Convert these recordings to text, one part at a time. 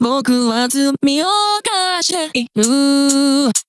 僕は罪を犯している。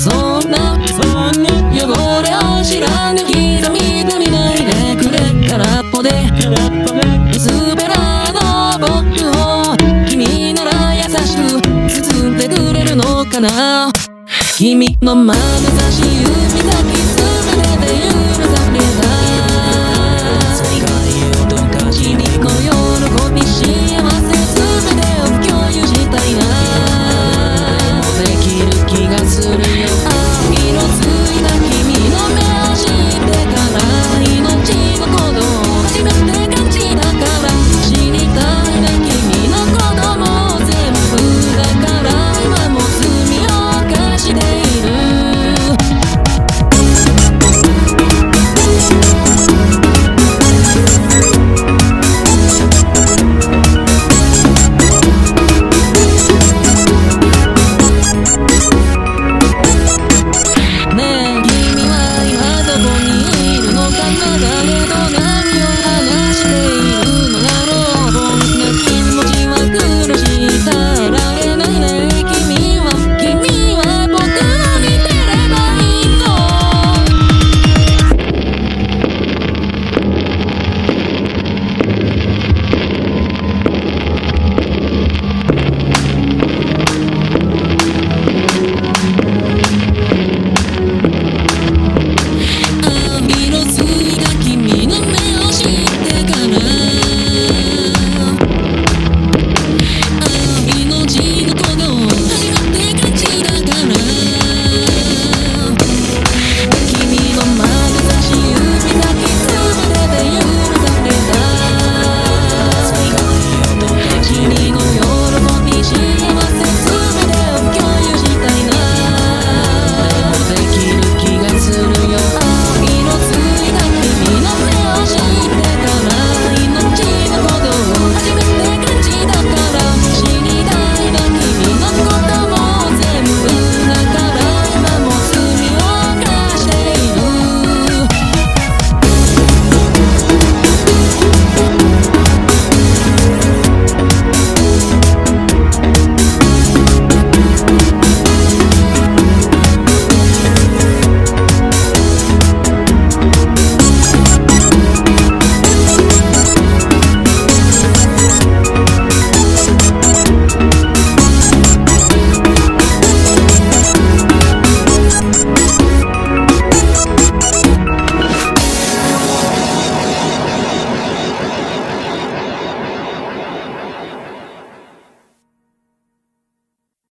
そんな汚れを知らぬ人みでみないでくれ空っぽで。空っぽで滑らの僕を君なら優しく包んでくれるのかな。君の眼差し